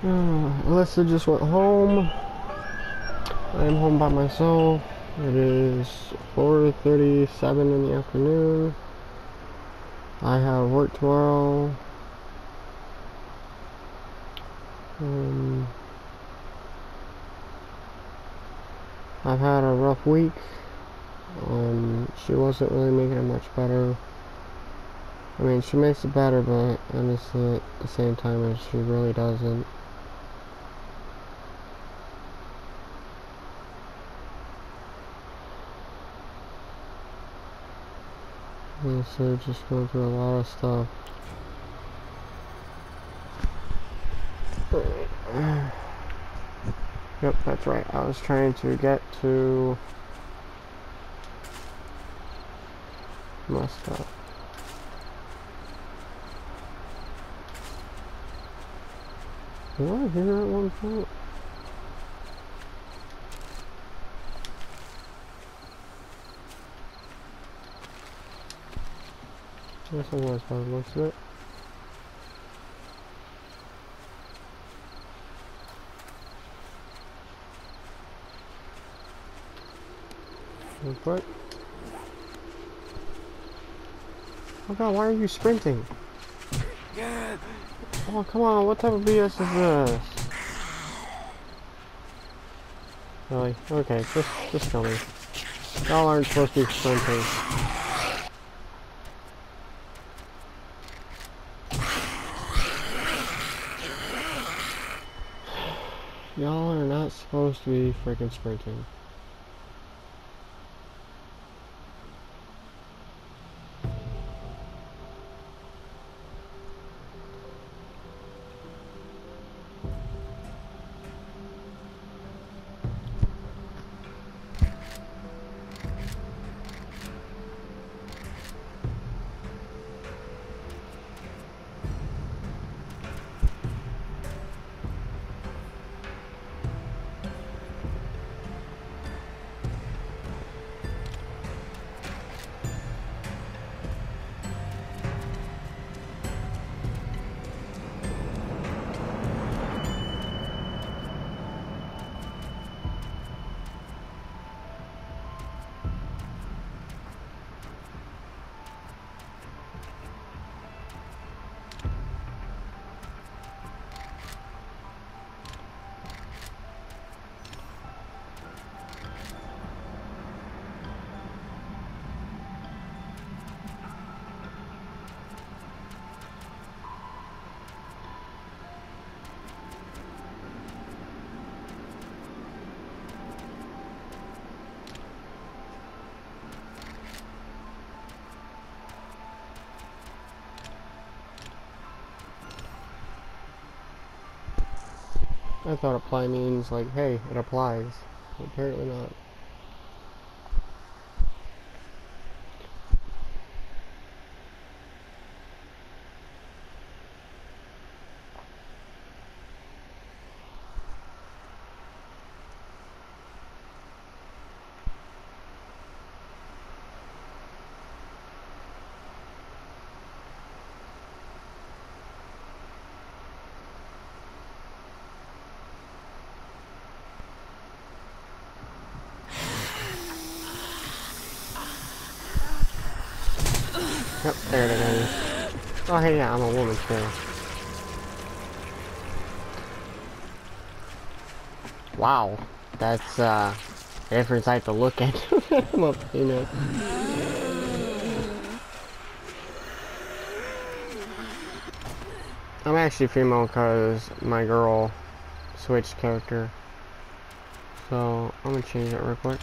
Alyssa just went home. I'm home by myself. It is 4.37 in the afternoon. I have work tomorrow. Um, I've had a rough week. Um, she wasn't really making it much better. I mean, she makes it better, but honestly, at the same time, as she really doesn't. Yeah, so just going through a lot of stuff. Yep, that's right. I was trying to get to my stuff. Was I here at one? Yes, I was by the looks of it. Quick. Oh god, why are you sprinting? Oh, come on, what type of BS is this? Really? Okay, just, just tell me. Y'all aren't supposed to be sprinting. Y'all are not supposed to be freaking sprinting. I thought apply means like, hey, it applies. Apparently not. Oh, hey, yeah, I'm a woman too. Wow, that's uh, a different sight to look at. I'm a female. I'm actually female because my girl switched character. So, I'm gonna change it real quick.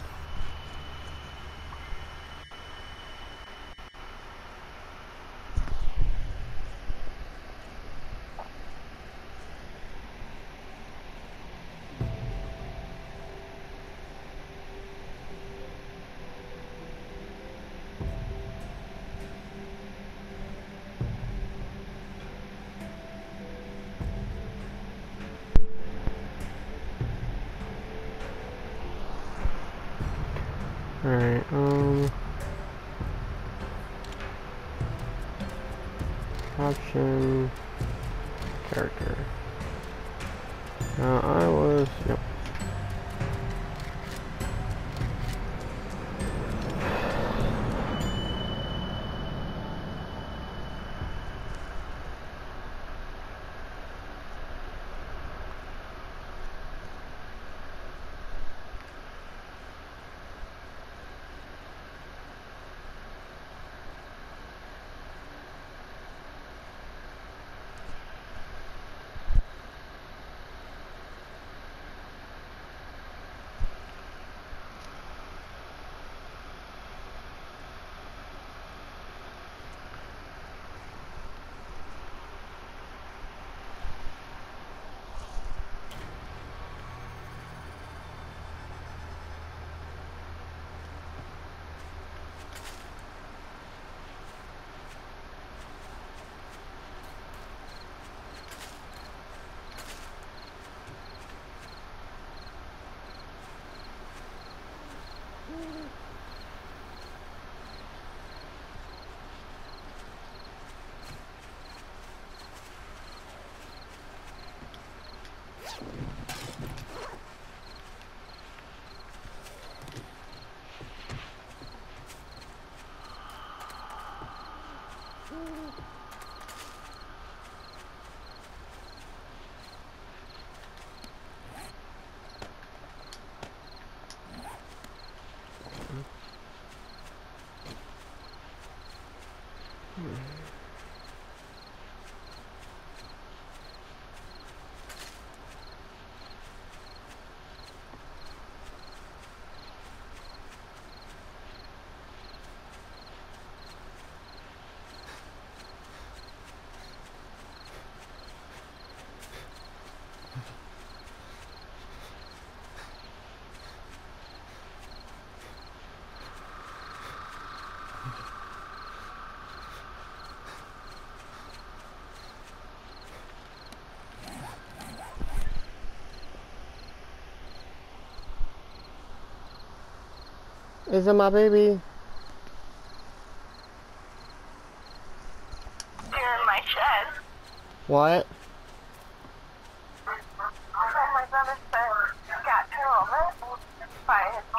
We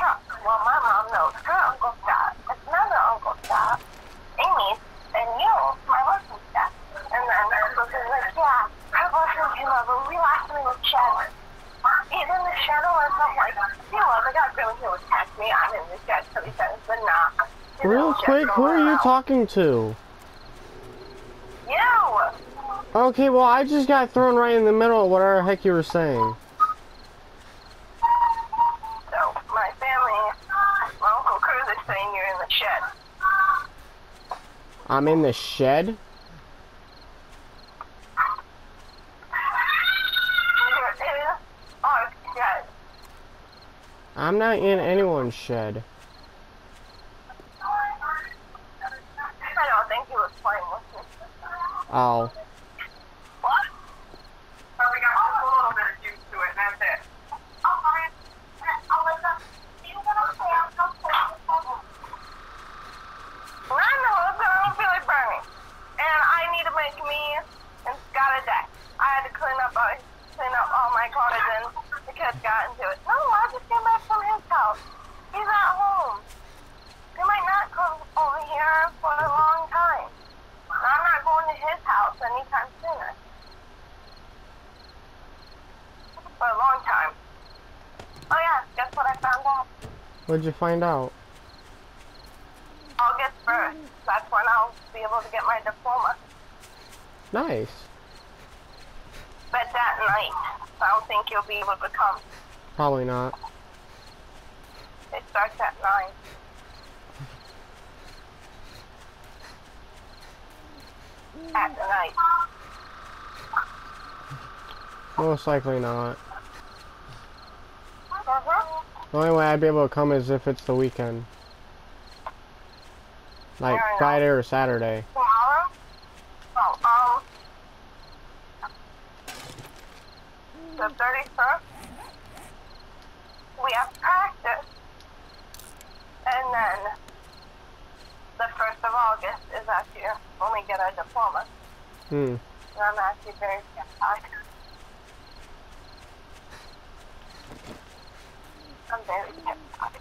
lost him in the shed. He's in the shed or something like yeah, her husband came over. We last me with chest. You know, the guy really would Real quick, who are you talking to? You! Okay, well, I just got thrown right in the middle of whatever the heck you were saying. So, my family, my Uncle Cruz is saying you're in the shed. I'm in the shed? You're in our shed. I'm not in anyone's shed. I don't think he was playing with me. Oh. What? Oh, we got just a little bit of juice to it, and that's it. I know, but I don't feel like burning. And I need to make me and Scott a deck. I had to clean up all, clean up all my clothes and the kids got into it. No, I just came back from his house. He's at home. He might not come over here for a long time. I'm not going to his house anytime sooner. For a long time. Oh yeah, guess what I found out? What'd you find out? August 1st. That's when I'll be able to get my diploma. Nice. But that night, I don't think you'll be able to come. Probably not. It starts at 9. At night. Most likely not. The only way I'd be able to come is if it's the weekend. Like. Friday or Saturday. Tomorrow? Oh, um... The 31st? We have practice. And then... The 1st of August is actually when we get our diploma. Hmm. And I'm actually very excited. I'm very terrified.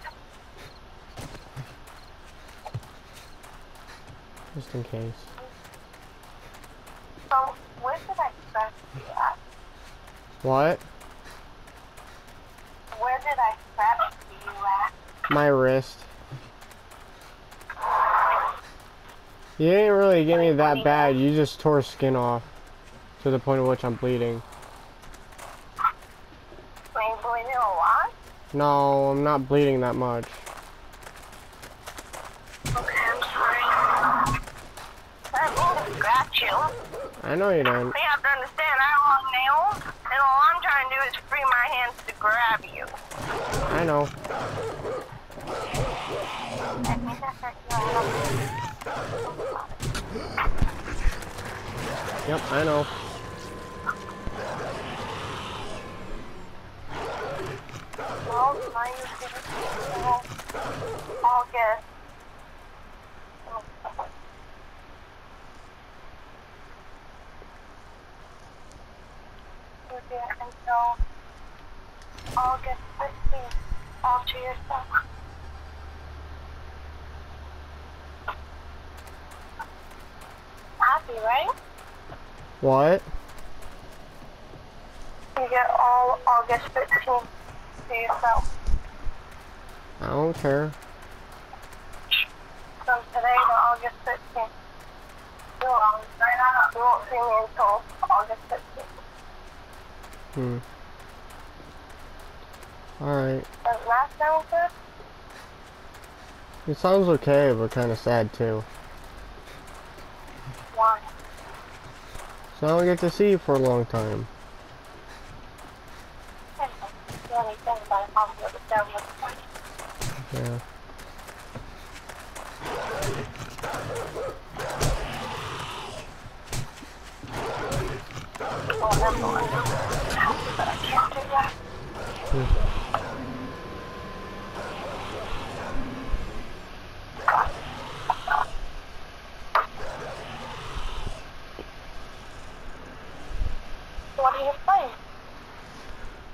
Just in case. So, where did I you at? What? Where did I scratch you at? My wrist. You didn't really get me that bad. You just tore skin off. To the point at which I'm bleeding. Were you bleeding a lot? No, I'm not bleeding that much. Okay, I'm sorry. I didn't mean to scratch you. I know you didn't. You have to understand, I don't have nails, and all I'm trying to do is free my hands to grab you. I know. That means I hurt you. Yep, I know. Well, mine is all, all good. Until August 15th, all to yourself. Happy, right? What? You get all August 15th to yourself. I don't care. From today to August 15th. You won't, you won't see me until August 15th. Hmm. Alright. Does that sound good? It sounds okay, but kind of sad too. Why? So I don't get to see you for a long time. Yeah.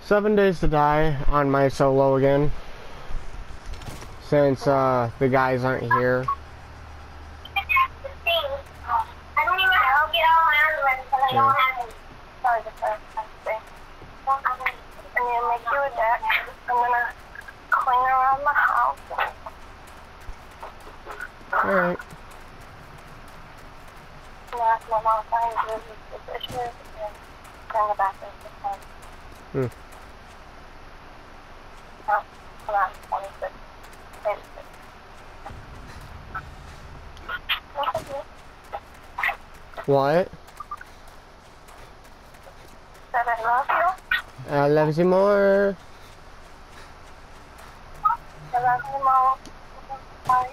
Seven Days to Die on my solo again. Since uh, the guys aren't here. I don't even I'll get all my underwear because I Yeah. don't have any. Sorry, the first thing. I'm gonna make you a deck. I'm gonna clean around the house. Alright. And ask my mom if I can do the dishes and turn the bathroom to home. Hmm. No, hold on, 26. 26. What? I love you. I love you more. I love you, Mom. Bye.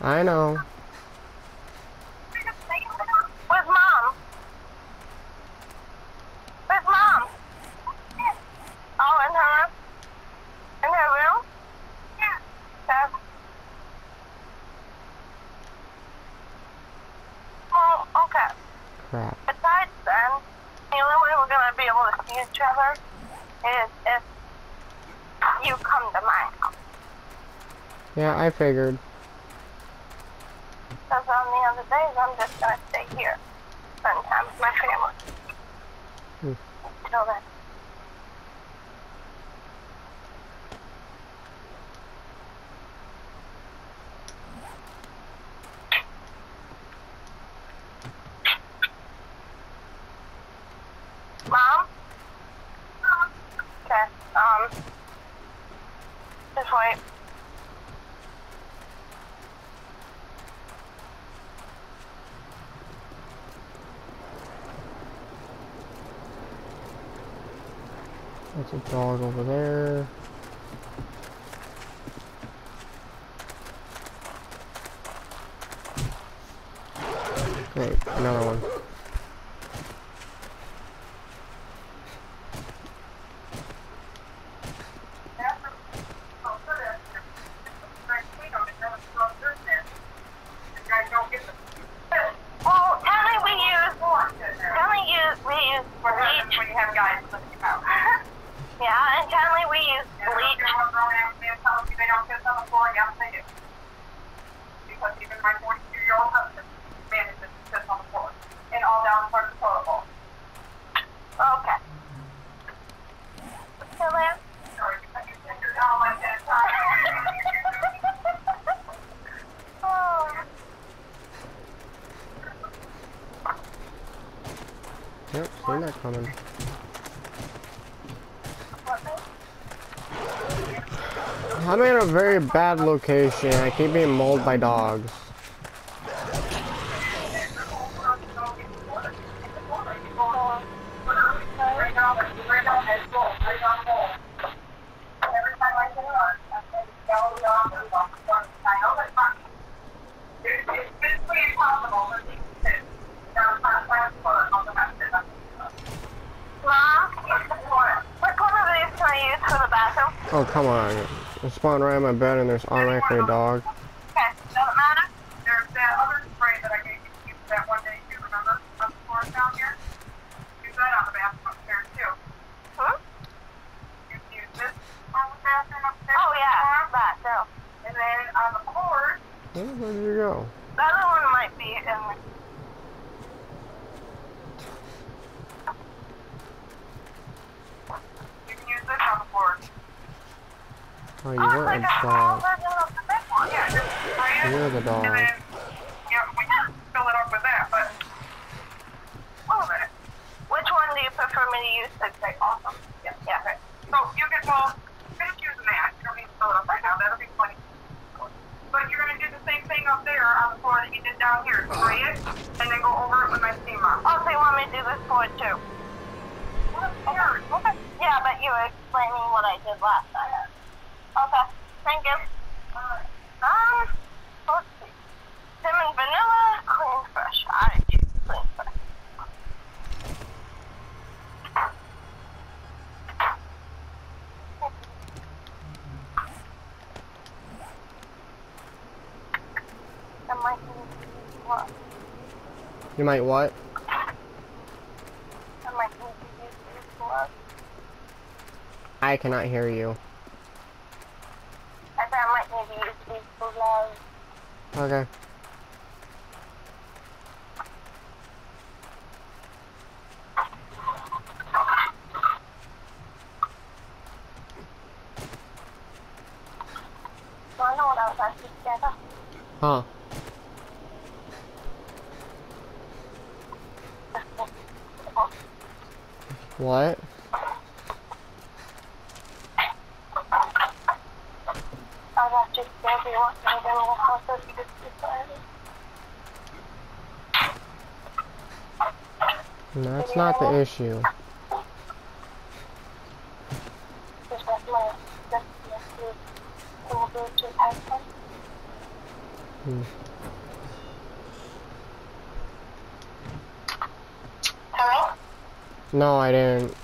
I know. Where's mom? Where's mom? Oh, in her in her room? Yeah. Oh, okay. Crap. Besides then, the only way we're gonna be able to see each other is if you come to my house. Yeah, I figured. Because on the other days, I'm just gonna stay here, spend time with my family. Hmm. Until then. Mom? Okay, um, just wait. That's a dog over there. Great, another one. very bad location. I keep being mauled by dogs. my bed and there's automatically a dog. Okay, thank you. Uh, um, let's see. Vanilla, clean fresh. I choose might? You might what? cannot hear you. the issue. Hmm. Hello? No, I didn't.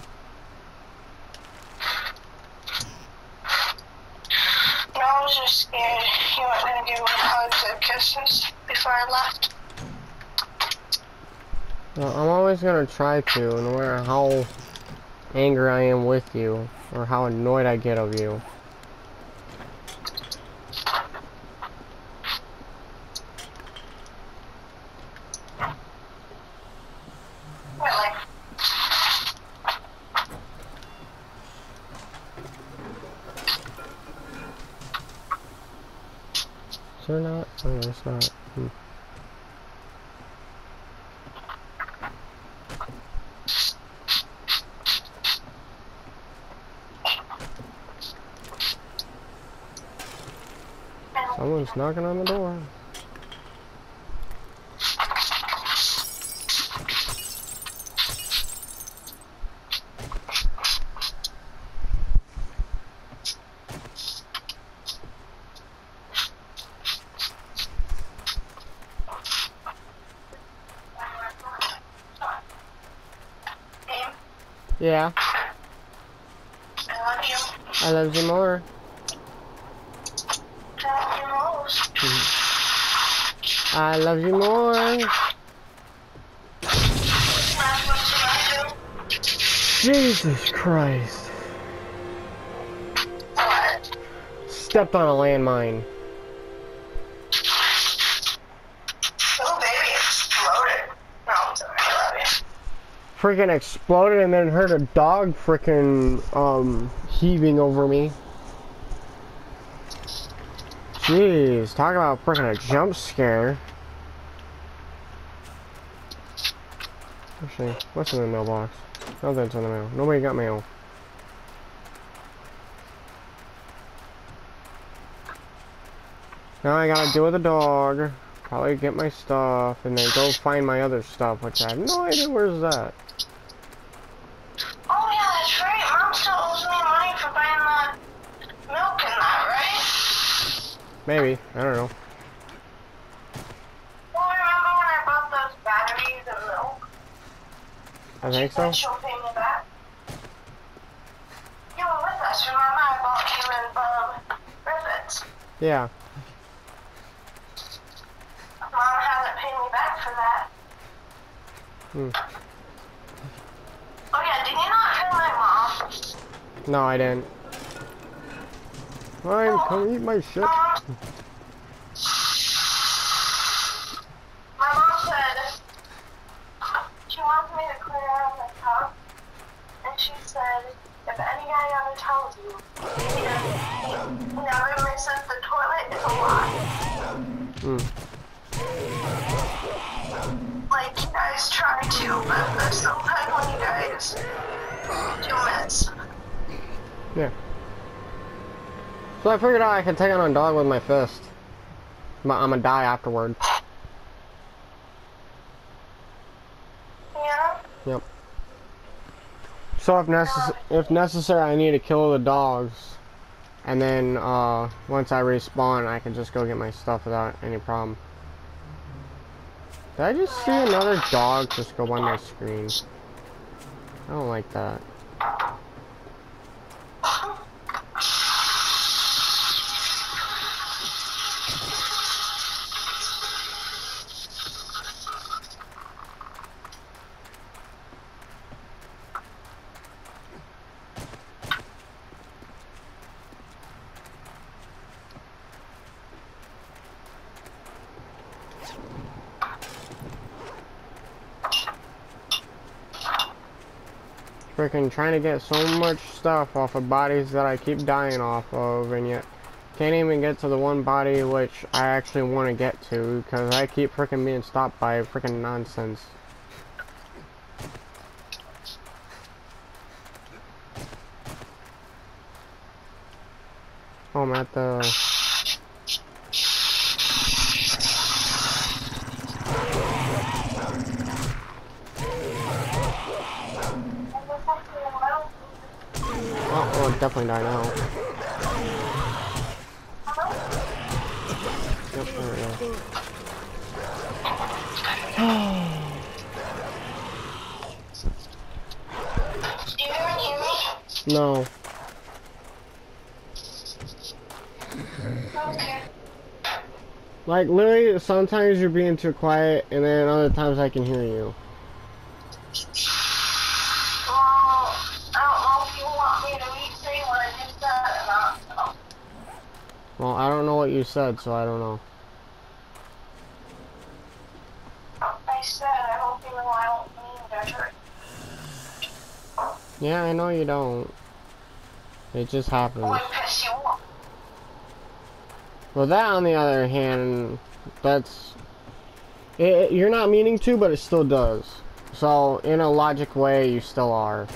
No, I was just scared. You weren't gonna give me hugs kisses before I left. I'm always gonna try to, no matter how angry I am with you, or how annoyed I get of you. stepped on a landmine. Baby, exploded. Sorry. Freaking exploded and then heard a dog freaking um, heaving over me. Jeez, talk about freaking a jump scare. Actually, what's in the mailbox? Nothing's in the mail. Nobody got mail. Now I gotta deal with the dog. Probably get my stuff and then go find my other stuff, which I have no idea where's that. Oh yeah, that's right. Mom still owes me money for buying the milk and that, right? Maybe. I don't know. Well, remember when I bought those batteries and milk? I think so. She'll pay me back. You were with us, remember? I bought you and Bob rivets. Yeah. Mom hasn't paid me back for that. Hmm. Oh yeah, did you not tell my mom? No, I didn't. Fine, come eat my shit. Mom. My mom said she wants me to clear out the tub, and she said if any guy ever tells you he never misses the toilet, it's a lie. Hmm. Like you guys try to, but there's sometimes when you guys do miss. Yeah. So I figured out I could take on a dog with my fist. But I'm gonna die afterward. Yeah. Yep. So if necess if necessary, I need to kill the dogs, and then uh, once I respawn, I can just go get my stuff without any problem. Did I just see another dog just go by my screen? I don't like that. Freaking trying to get so much stuff off of bodies that I keep dying off of, and yet can't even get to the one body which I actually want to get to because I keep freaking being stopped by freaking nonsense. Oh, I'm at the. Oh, oh, it definitely died out. Yep, there we go. Do you even hear me? No. Okay. Like, literally, sometimes you're being too quiet, and then other times I can hear you. Well, I don't know you want me to re-say what I just said or not. So. Well, I don't know what you said, so I don't know. I said I hope you know I don't mean hurt. Yeah, I know you don't. It just happens. Or piss you off. Well, that, on the other hand, that's... It, you're not meaning to, but it still does. So, in a logic way, you still are. Okay,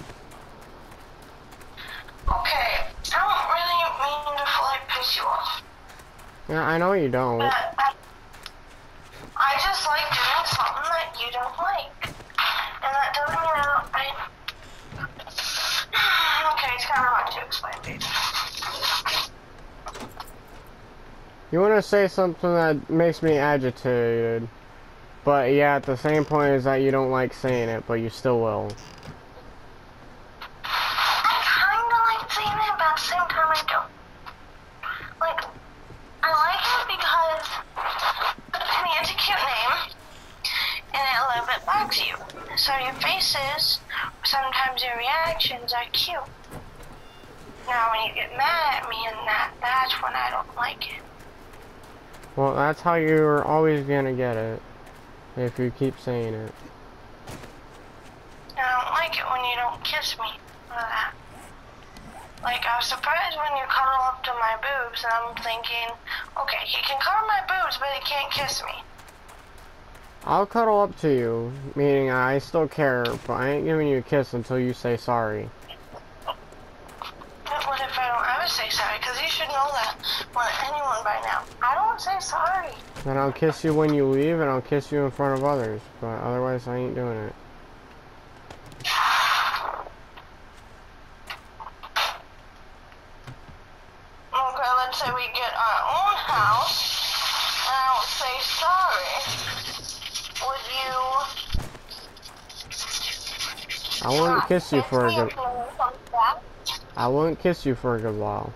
I don't really mean to like piss you off, Yeah, I know you don't. but I, I just like doing something that you don't like, and that doesn't mean I don't. I, okay, it's kind of hard to explain, babe. You want to say something that makes me agitated. But yeah, at the same point is that you don't like saying it, but you still will. I kinda like saying it, but at the same time I don't. Like, I like it because I mean, it's a cute name, and it a little bit bugs you. So your faces, sometimes your reactions are cute. Now when you get mad at me and that, that's when I don't like it. Well, that's how you're always gonna get it. If you keep saying it. I don't like it when you don't kiss me. that. Like, I was surprised when you cuddle up to my boobs, and I'm thinking, okay, he can cover my boobs, but he can't kiss me. I'll cuddle up to you, meaning I still care, but I ain't giving you a kiss until you say sorry. But what if I don't ever say sorry? Because you should know that more than anyone by now. Say sorry. Then I'll kiss you when you leave, and I'll kiss you in front of others, but otherwise I ain't doing it. Okay, let's say we get our own house, and I don't say sorry. Would you? I wouldn't kiss you for a good. someone comes back? I wouldn't kiss you for a good while.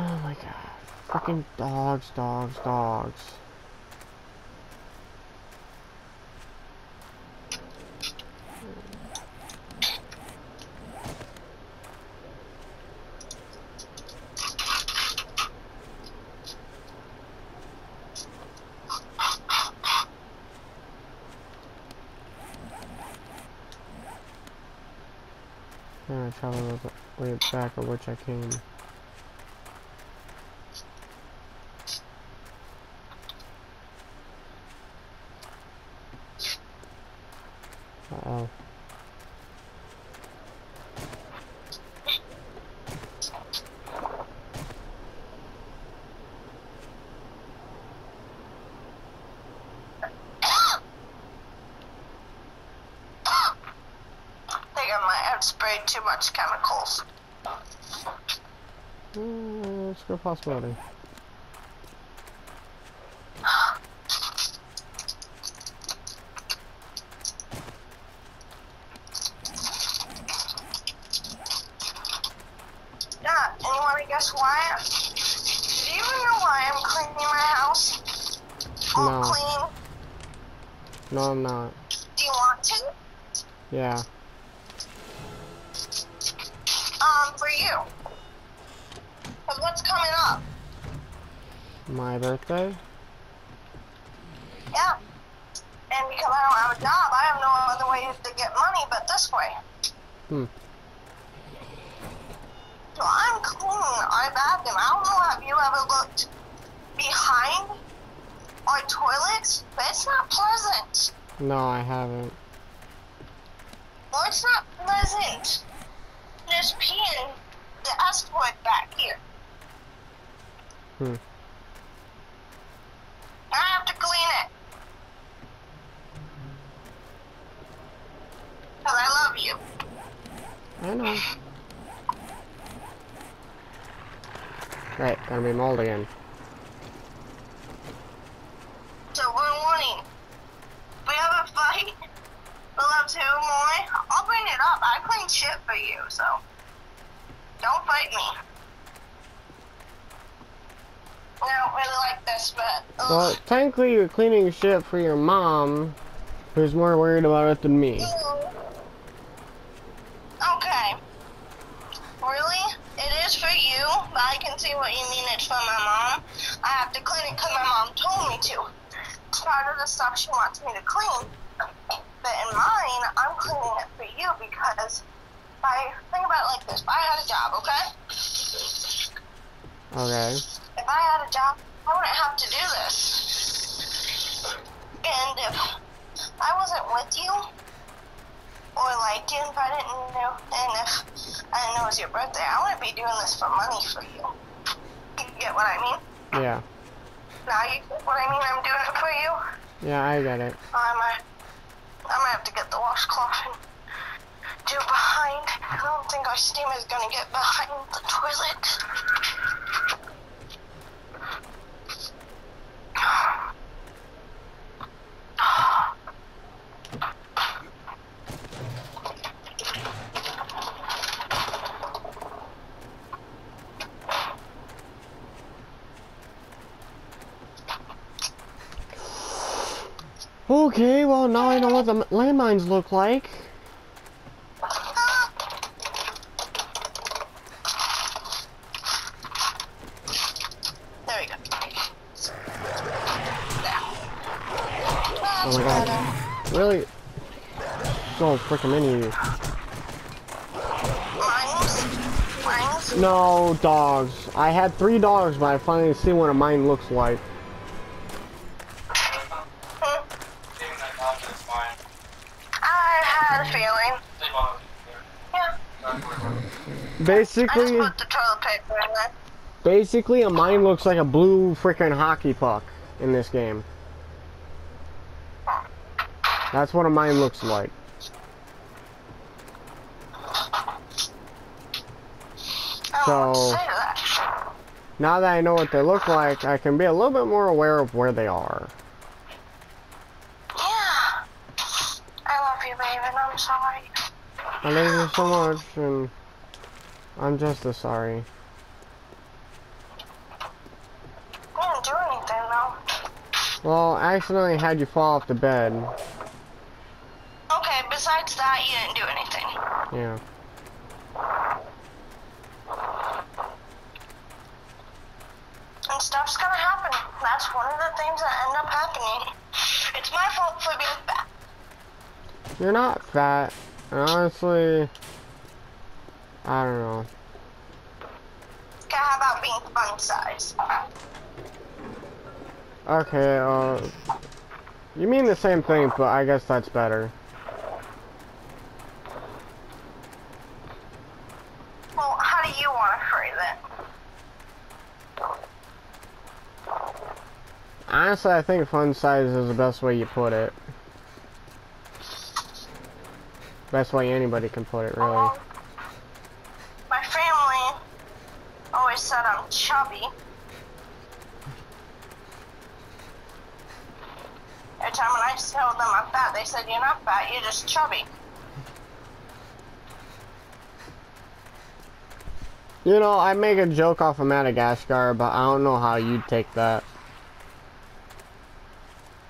Oh my god. Fucking dogs, dogs, dogs. I'm gonna travel the way back of which I came. Uh-oh. I think I might have sprayed too much chemicals. Uh, it's a good possibility. Yeah, and you want to guess why? Do you even know why I'm cleaning my house? All No. clean. No, I'm not. Do you want to? Yeah. Um, for you. Cause what's coming up? My birthday? Yeah. And because I don't have a job, I have no other way to get money but this way. Hmm. So I'm cleaning our bathroom. I don't know have you ever looked behind our toilets, but it's not pleasant. No, I haven't. Well, it's not pleasant. There's pee in the asteroid back here. Hmm. I have to clean it. Cause I love you. I know. Right, gonna be mold again. So we're warning. If we have a fight, two more. I'll bring it up. I clean shit for you, so don't fight me. I don't really like this, but ugh. Well, technically you're cleaning shit for your mom, who's more worried about it than me. Mm. Okay. Really? It is for you, but I can see what you mean it's for my mom. I have to clean it because my mom told me to. It's part of the stuff she wants me to clean. But in mine, I'm cleaning it for you because if I think about it like this. If I had a job, okay? Okay. If I had a job, I wouldn't have to do this. And if I wasn't with you, or liked you, if I didn't know, and if I didn't know it was your birthday, I wouldn't be doing this for money for you. You get what I mean? Yeah. Now you get what I mean? I'm doing it for you. Yeah, I get it. I might, I might have to get the washcloth and do behind. I don't think our steam is gonna get behind the toilet. Okay, well now I know what the landmines look like. There we go. Oh my god. Really? so freaking many of you. Mines? Mines? No, dogs. I had three dogs, but I finally see what a mine looks like. Hmm. Being that dog is fine. I had a feeling. They bought Yeah. it. I Basically, just put the toilet paper in there. basically a mine looks like a blue freaking hockey puck in this game. That's what a mine looks like. I don't want to So- Now that I know what they look like, I can be a little bit more aware of where they are. Yeah. I love you, babe, and I'm sorry. I love you so much, and I'm just as sorry. You didn't do anything, though. Well, I accidentally had you fall off the bed. Okay, besides that, you didn't do anything. Yeah. And stuff's gonna happen. That's one of the things that end up happening. It's my fault for being fat. You're not fat. And honestly, I don't know. Okay, how about being fun size? Okay, uh, you mean the same thing, but I guess that's better. Well, how do you want to phrase it? Honestly, I think fun size is the best way you put it. Best way anybody can put it, really. Um, my family always said I'm chubby. Every time when I told them I'm fat, they said, You're not fat, you're just chubby. You know, I make a joke off of Madagascar, but I don't know how you'd take that.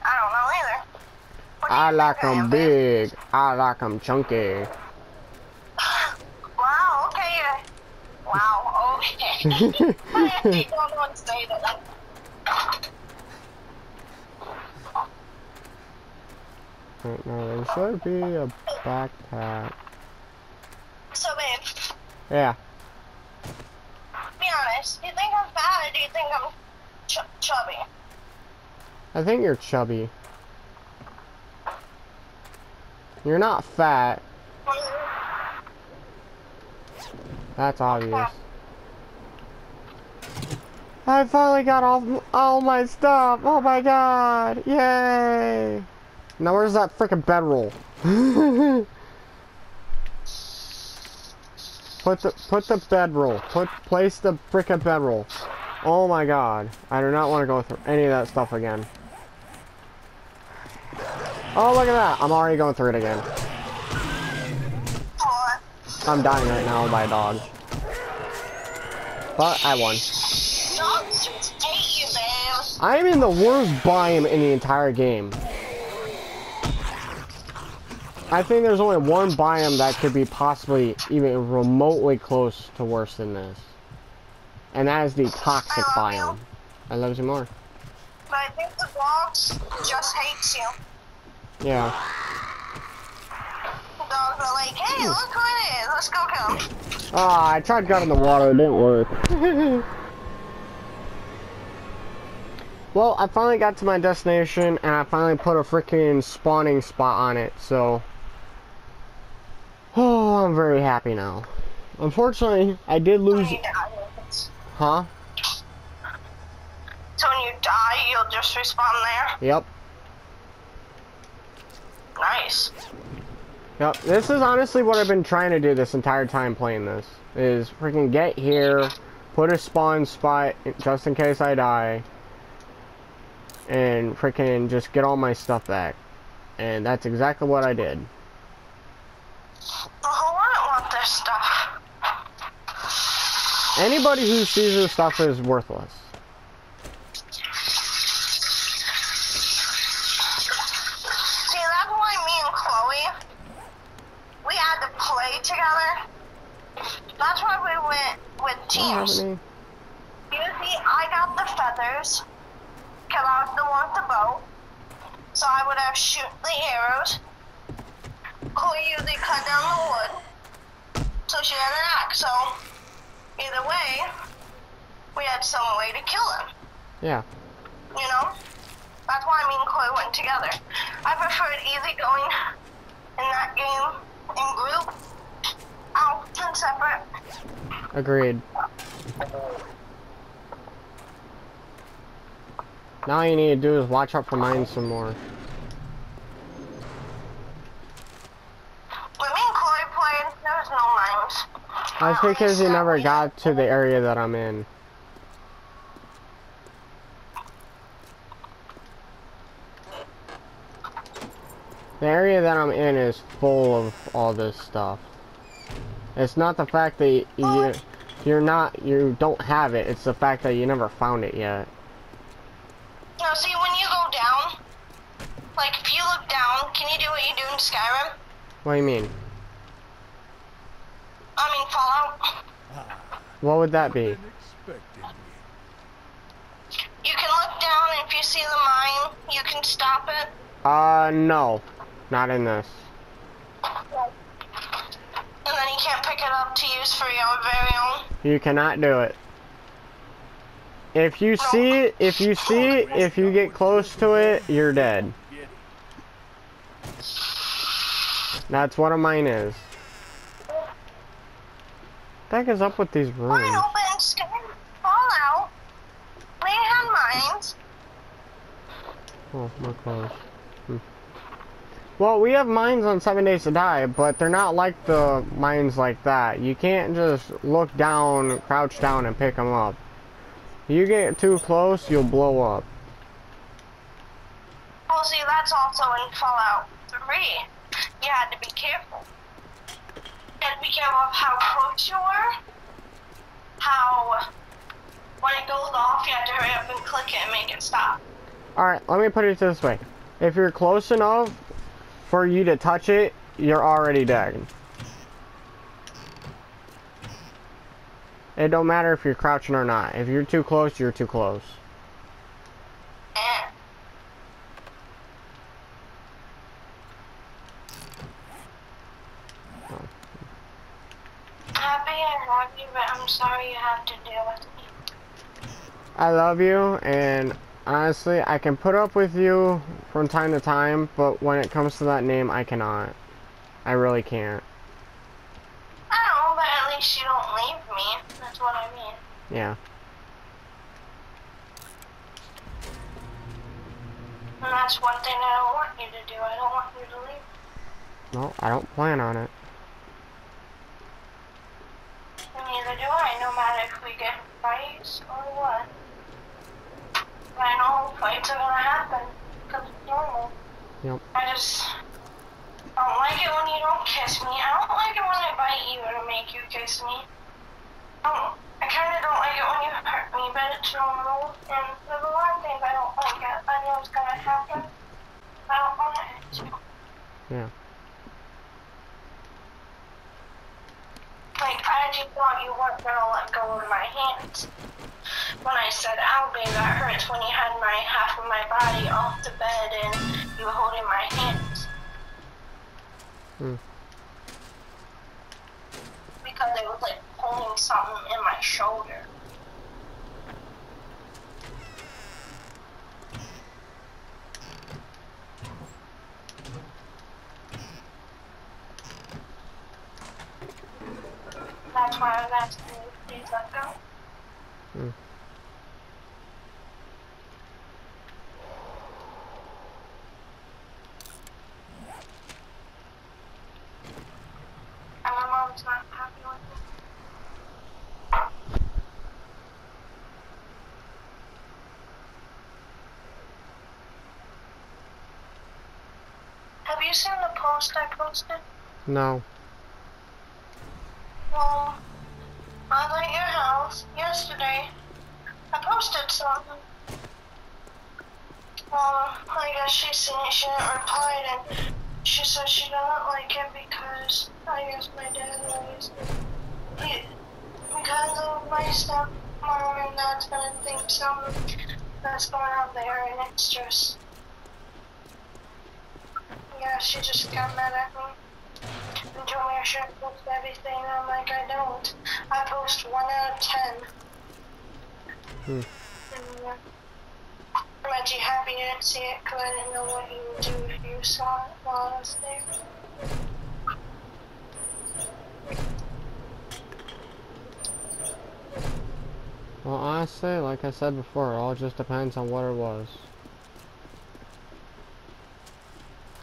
I don't know either. I like think I 'em am, babe? big. I like 'em chunky. Wow, okay. yeah. Wow, okay. I actually don't want to say that. Right now, there should be a backpack. So, babe, Yeah. be honest. Do you do you think I'm ch- chubby? I think you're chubby. You're not fat. That's obvious. I finally got all, all my stuff. Oh my god. Yay. Now where's that freaking bedroll? put the put the bedroll. Put place the freaking bedroll. Oh my god. I do not want to go through any of that stuff again. Oh look at that. I'm already going through it again. I'm dying right now by a dog. But I won. I'm in the worst biome in the entire game. I think there's only one biome that could be possibly even remotely close to worse than this. And that is the toxic I love you. biome. I love you more. But I think the dogs just hates you. Yeah. The dogs are like, hey, look who it is. Let's go kill him. Ah, I tried gun in the water, it didn't work. well, I finally got to my destination and I finally put a freaking spawning spot on it, so Oh, I'm very happy now. Unfortunately, I did lose. Huh? So when you die, you'll just respawn there? Yep. Nice. Yep. This is honestly what I've been trying to do this entire time playing this. Is freaking get here, put a spawn spot just in case I die, and freaking just get all my stuff back. And that's exactly what I did. Well, who wouldn't want this stuff? Anybody who sees this stuff is worthless. See, that's why me and Chloe, we had to play together. That's why we went with I don't have teams. You see, I got the feathers, because I was the one with the bow. So I would have shoot the arrows. Chloe usually cut down the wood, so she had an axe. So either way, we had some way to kill him. Yeah. You know, that's why me and Chloe went together. I preferred easy going in that game in group, out and separate. Agreed. Now all you need to do is watch out for mines some more. When me and Chloe played, there was no mines. That's because you never got to the area that I'm in. The area that I'm in is full of all this stuff. It's not the fact that you, you're not, you don't have it, it's the fact that you never found it yet. No, see, when you go down, like if you look down, can you do what you do in Skyrim? What do you mean? I mean Fallout. What would that be? You can look down, and if you see the mine, you can stop it. Uh, no. Not in this. And then you can't pick it up to use for your very own. You cannot do it. If you see it, if you see it, if you get close to it, you're dead. That's what a mine is. What the heck is up with these rooms? open Skyrim Fallout. We had mines. Oh. Hmm. Well, we have mines on Seven Days to Die, but they're not like the mines like that. You can't just look down, crouch down, and pick them up. You get too close, you'll blow up. Well, see, that's also in Fallout 3. You had to be careful. To be careful of how close you were. How, when it goes off, you have to hurry up and click it and make it stop. Alright, let me put it this way. If you're close enough for you to touch it, you're already dead. It don't matter if you're crouching or not. If you're too close, you're too close. Eh. Happy I love you, but I'm sorry you have to deal with me. I love you, and honestly, I can put up with you from time to time, but when it comes to that name, I cannot. I really can't. I know, but at least you don't leave me. That's what I mean. Yeah. And that's one thing I don't want you to do. I don't want you to leave. No, I don't plan on it. And neither do I, no matter if we get fights or what. I know fights are gonna happen, because it's normal. Yep. I just don't like it when you don't kiss me. I don't like it when I bite you to make you kiss me. I I kinda don't like it when you hurt me, but it's normal. And there's a lot of things I don't like it. I know it's gonna happen. I don't wanna hurt you. Yeah. Like, I just thought you weren't gonna let go of my hands. When I said, Albie, that hurts when you had my half of my body off the bed and you were holding my hands. Hmm. Because it was like pulling something in my shoulder. That's why I was asking you, please let go. Hmm. And my mom's not happy with me. Have you seen the post I posted? No. Well, I was at your house yesterday. I posted something. Well, I guess she's seen it. She didn't reply, and she said she doesn't like it because I guess my dad always he, because of my step mom and dad's gonna think something that's going on there, and it's just yeah, she just got mad at me. told me I should post everything. I'm like, I don't. I post one out of ten. Hmm. And, uh, I'm actually happy you didn't see it because I didn't know what you would do if you saw it while I was there. Well, honestly, like I said before, it all just depends on what it was.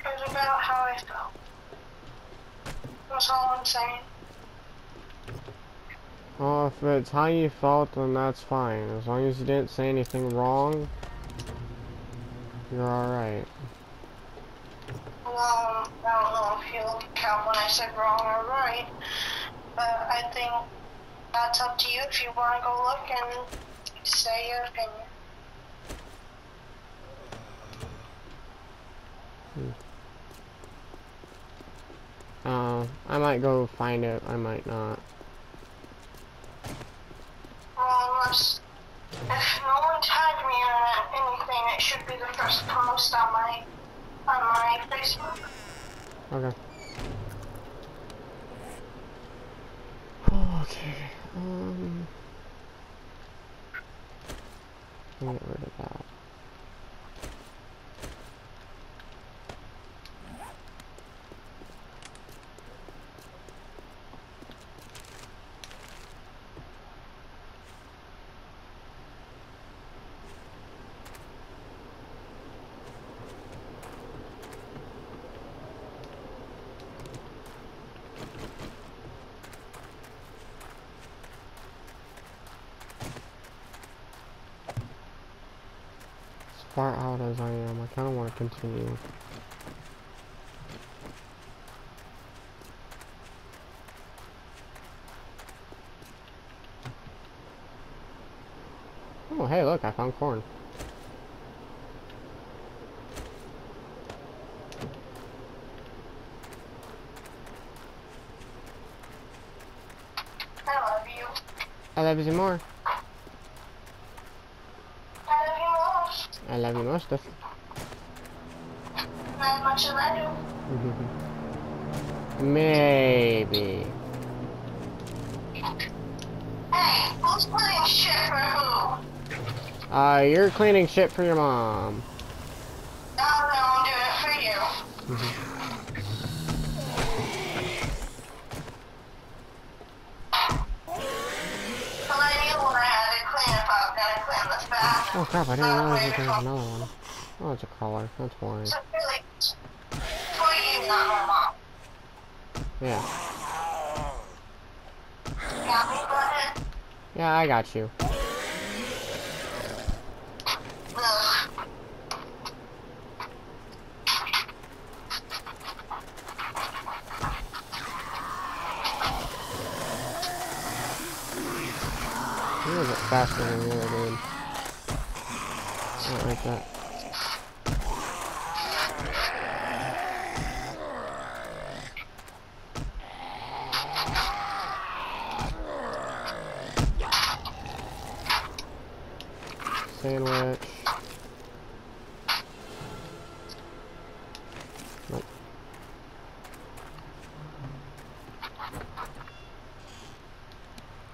It was about how I felt. That's all I'm saying. It's how you felt, then that's fine. As long as you didn't say anything wrong, you're alright. Well, I don't know if you'll count when I said wrong or right, but I think that's up to you if you want to go look and say your opinion. Hmm. Uh, I might go find it, I might not. Well, unless if no one tagged me on anything, it should be the first post on my on my Facebook. Okay. Okay, um... Get rid of that. As far out as I am, I kind of want to continue. Oh, hey, look, I found corn. I love you. I love you more. I love you most. I love you most. Not much I do. Maybe. Hey, who's putting shit for who? Uh, you're cleaning shit for your mom. No, no, I'm doing it for you. Well, I knew when I had to clean if I was gonna clean this bathroom. Oh crap, I didn't Uh, realize there was another one. Oh, it's a crawler. That's boring. So really, for you, not my mom. Yeah. Got me, butthead? Yeah, I got you. Ugh. You was faster than you were, dude. I don't like that. Sandwich. Nope.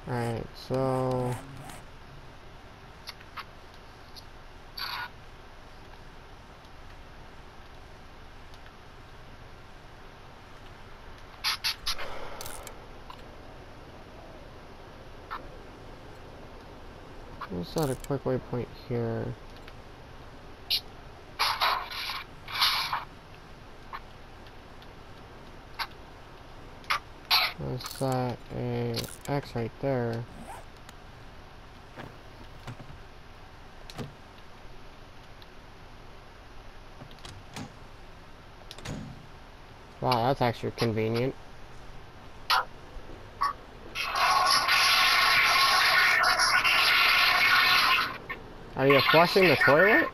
Alright, so... Let's set a quick waypoint here. Let's set a X right there. Wow, that's actually convenient. Are you flushing the toilet?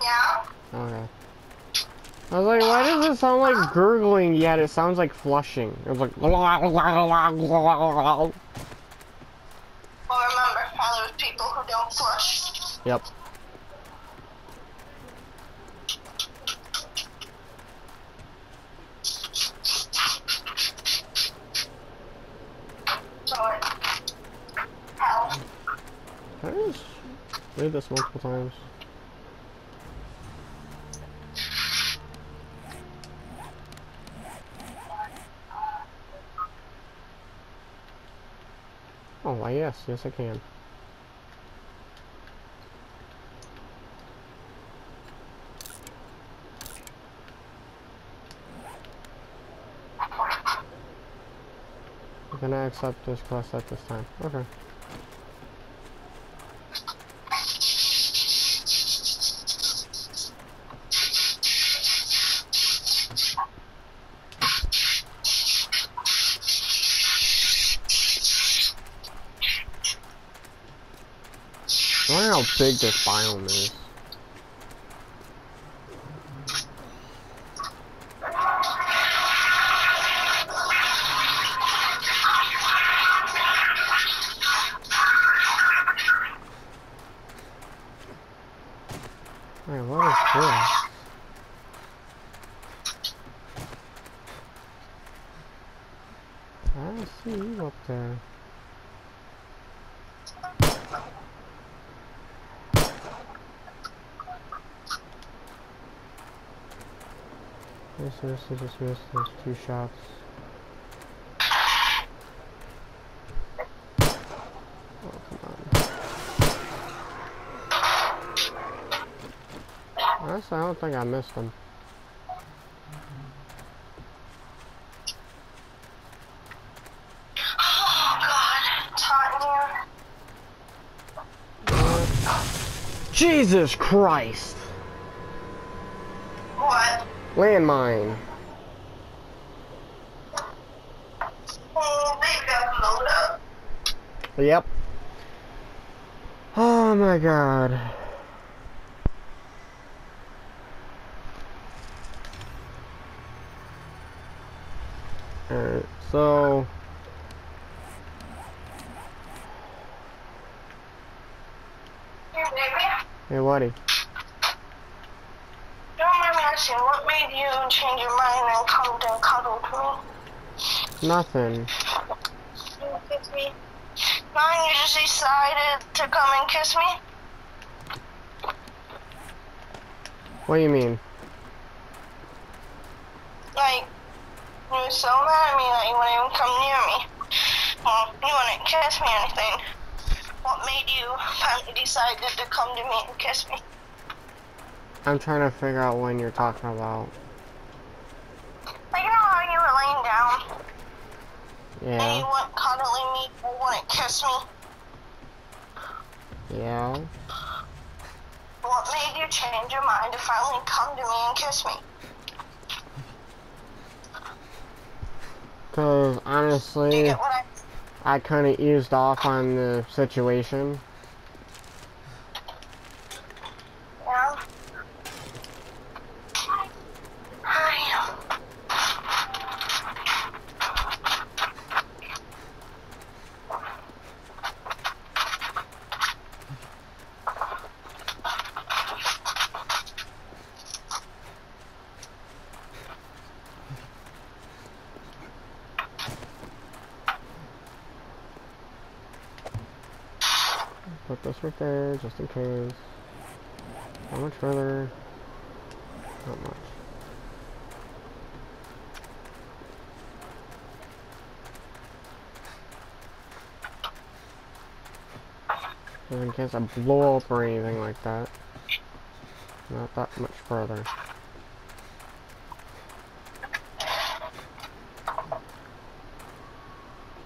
Yeah? Okay. I was like, why does it sound like gurgling yet it sounds like flushing? It was like Well, remember, how there's people who don't flush. Yep. This multiple times. Oh, why yes, yes I can. I'm gonna accept this quest at this time. Okay. Wonder how big this biome is. Wait, what is this? I don't see you up there. I seriously just missed those two shots. Oh, come on. Honestly, I don't think I missed them. Oh god, it's hot in here. Jesus Christ! Landmine! Oh. Yep. Oh my god. Alright, so hey Waddy. Nothing. You kiss me? Mine, you just decided to come and kiss me? What do you mean? Like, you were so mad at me that you wouldn't even come near me. Well, you wouldn't kiss me or anything. What made you finally decide to come to me and kiss me? I'm trying to figure out when you're talking about. Like, you know how you were laying down and you Yeah. weren't cuddling me or wouldn't kiss me? Yeah. What made you change your mind to finally come to me and kiss me? Cause honestly, I I kinda eased off on the situation. Yeah. Hi. Put this just in case. How much further? Not much. In case I blow up or anything like that. Not that much further.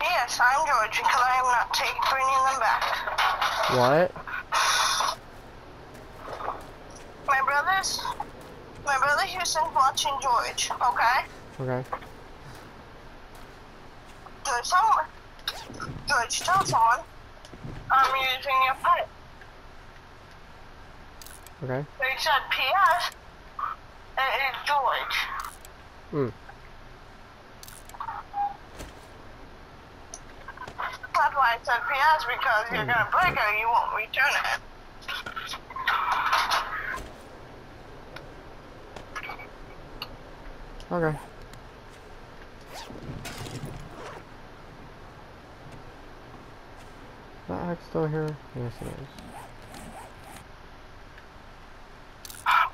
Yes, I'm George because I am not taking bringing them back. What? My brother's, my brother Houston's watching George. Okay. George, someone, George, tell someone I'm using your pipe. Okay. They said P.S. It is George. Hmm. That's why I said P.S. because you're gonna break it, you won't return it. Okay. the axe still here? Yes, it is. I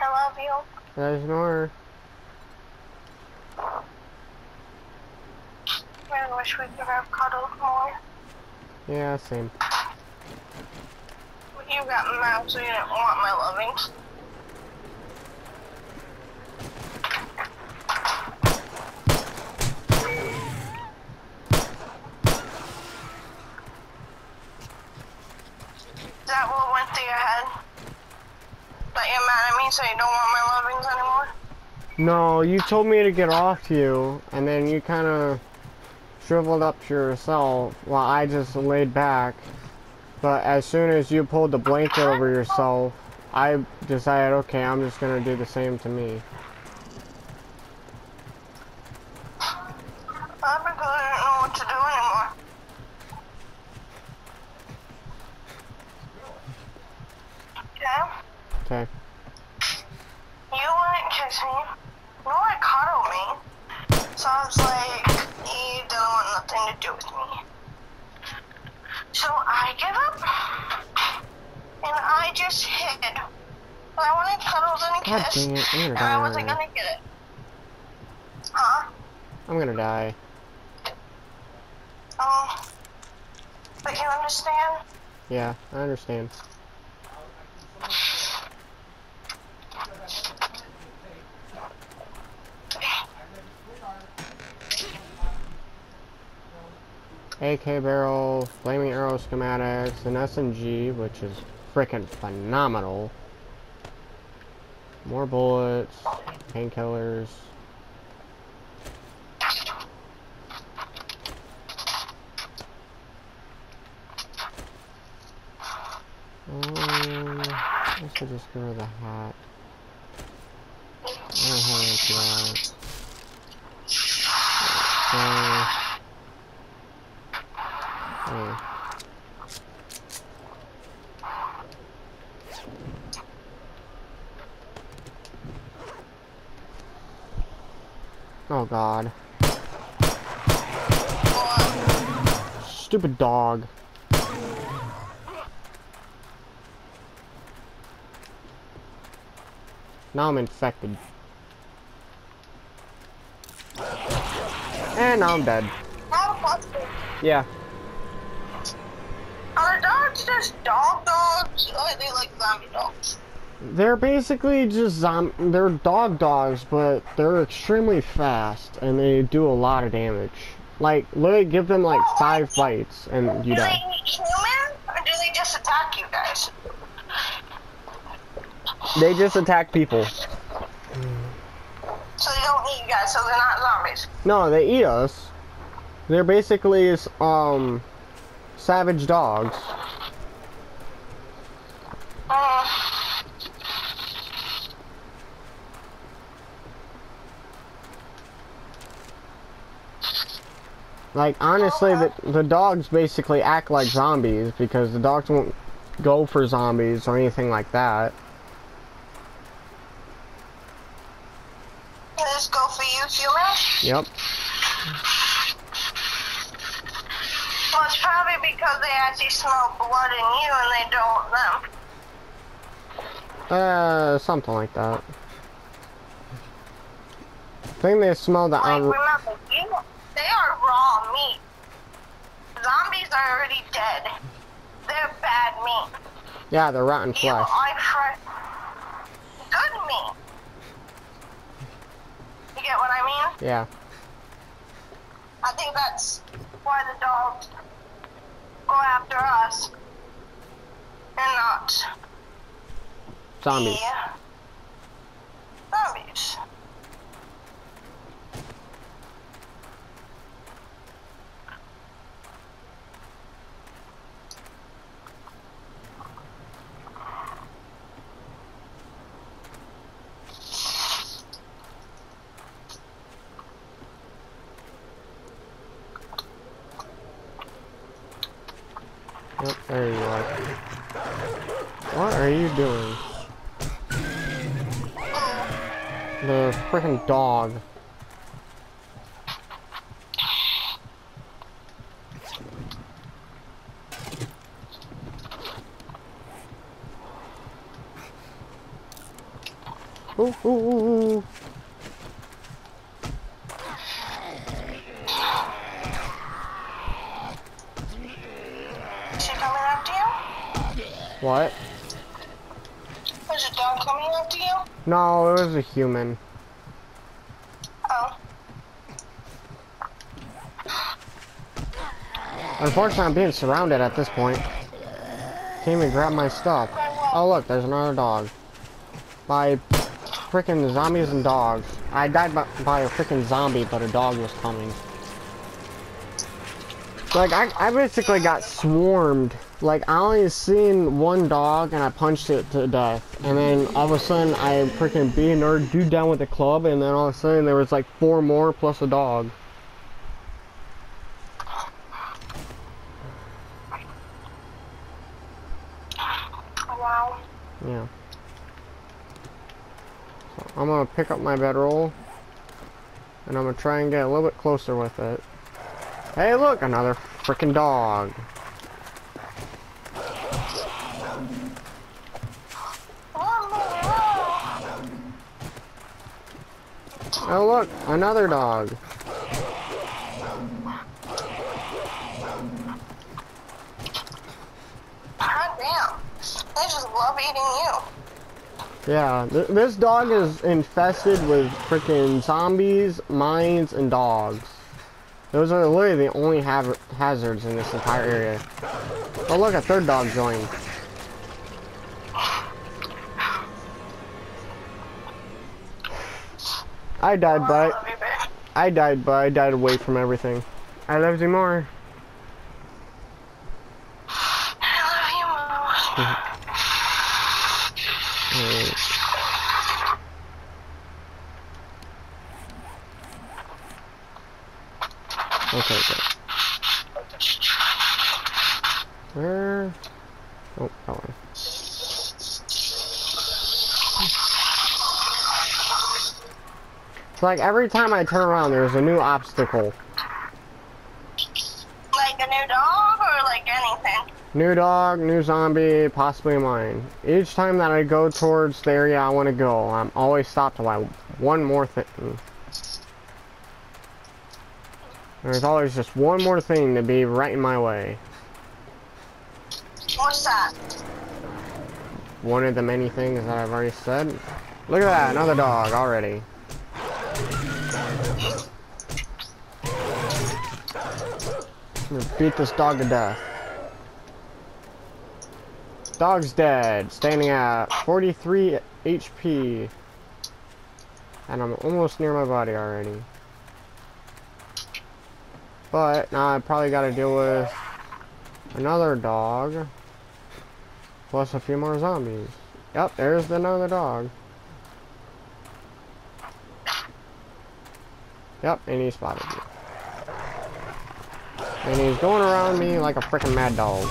love you. There's more. I wish we could have cuddled more. Yeah, same. You got mad, so you didn't want my lovings. That what went through your head? That you're mad at me, so you don't want my lovings anymore? No, you told me to get off you, and then you kind of shriveled up to yourself while I just laid back. But as soon as you pulled the blanket over yourself, I decided, okay, I'm just gonna do the same to me. Not because I didn't know what to do anymore. Okay? Okay. You wouldn't kiss me. You wouldn't cuddle me. So I was like, you don't want nothing to do with me. So I give up. And I just hid. But I wanted cuddles and a God kiss. dang it, I'm And gonna I wasn't die. gonna get it. Huh? I'm gonna die. Um, but you understand? Yeah, I understand. AK barrel, flaming arrow schematics, an SMG, which is freaking phenomenal. More bullets, painkillers. Um, I should just go to the hat. I don't have. So, oh. Oh god. Stupid dog. Now I'm infected. And now I'm dead. Yeah. Are dogs just dog dogs? Or are they like zombie dogs? They're basically just zom- they're dog dogs, but they're extremely fast and they do a lot of damage. Like, literally give them like five bites and you die. eat human? Or do they just attack you guys? They just attack people. So they don't eat you guys, so they're not zombies. No, they eat us. They're basically um savage dogs. Uh, Like honestly, the the dogs basically act like zombies because the dogs won't go for zombies or anything like that. they just go for you, human? Yep. Well, it's probably because they actually smell blood in you and they don't them. Uh, something like that. I think they smell the Like, remember, you, they are raw meat. Zombies are already dead. They're bad meat. yeah, they're rotten flesh. are fresh. Good meat. You get what I mean? Yeah. I think that's why the dogs go after us and not Zombies. the uh, zombies. Yep, there you are. What are you doing? Freaking dog. Ooh, ooh, ooh, ooh. Is she coming after you? What? Is a dog coming after you? No, it was a human. Oh. Unfortunately, I'm being surrounded at this point. Came and grabbed my stuff. Oh, look, there's another dog. By freaking zombies and dogs. I died by, by a freaking zombie, but a dog was coming. Like, I, I basically got swarmed. Like, I only seen one dog, and I punched it to death. And then, all of a sudden, I freaking beat another dude down with a club, and then all of a sudden, there was like four more plus a dog. Wow. Yeah. I'm gonna pick up my bedroll and I'm gonna try and get a little bit closer with it. Hey look, another freaking dog. Oh look, another dog. God damn. They just love eating you. Yeah, th this dog is infested with freaking zombies, mines, and dogs. Those are literally the only ha hazards in this entire area. Oh look, a third dog joined. I died, but. I died, but I died away from everything. I loved you more. Okay, good. Where? Oh, that one. It's like every time I turn around, there's a new obstacle. Like a new dog or like anything? New dog, new zombie, possibly mine. Each time that I go towards the area I want to go, I'm always stopped by one more thing. There's always just one more thing to be right in my way. What's that? One of the many things that I've already said. Look at that, another dog already. I'm gonna beat this dog to death. Dog's dead, standing at 43 HP. And I'm almost near my body already. But now I probably gotta deal with another dog. Plus a few more zombies. Yep, there's another dog. Yep, and he spotted me. And he's going around me like a freaking mad dog.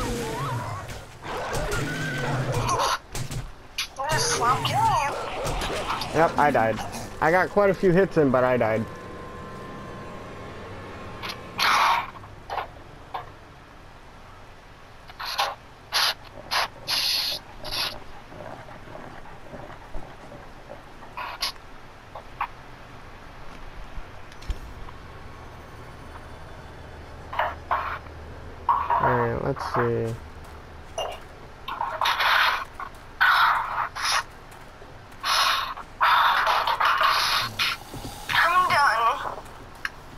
Just stop killing you. Yep, I died. I got quite a few hits in, but I died. Alright, let's see. I'm done.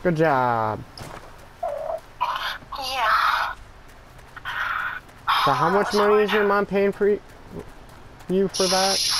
Good job. Yeah. So how much money is your mom paying for you for that?